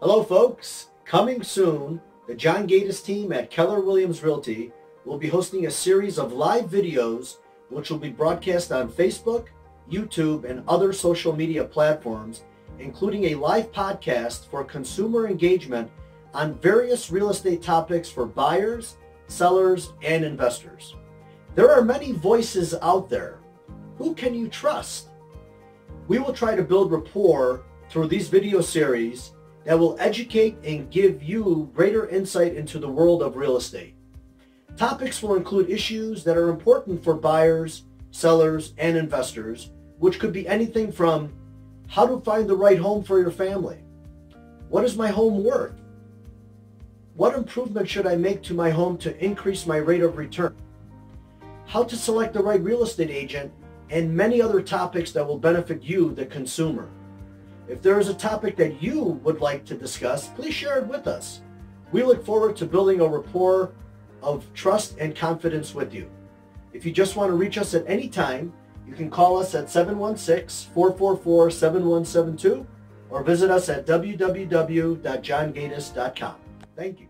Hello folks, coming soon, the John Gatas team at Keller Williams Realty will be hosting a series of live videos which will be broadcast on Facebook, YouTube, and other social media platforms, including a live podcast for consumer engagement on various real estate topics for buyers, sellers, and investors. There are many voices out there. Who can you trust? We will try to build rapport through these video series that will educate and give you greater insight into the world of real estate. Topics will include issues that are important for buyers, sellers, and investors, which could be anything from how to find the right home for your family, what is my home worth, what improvement should I make to my home to increase my rate of return, how to select the right real estate agent, and many other topics that will benefit you, the consumer. If there is a topic that you would like to discuss, please share it with us. We look forward to building a rapport of trust and confidence with you. If you just want to reach us at any time, you can call us at 716-444-7172 or visit us at www.johngatas.com. Thank you.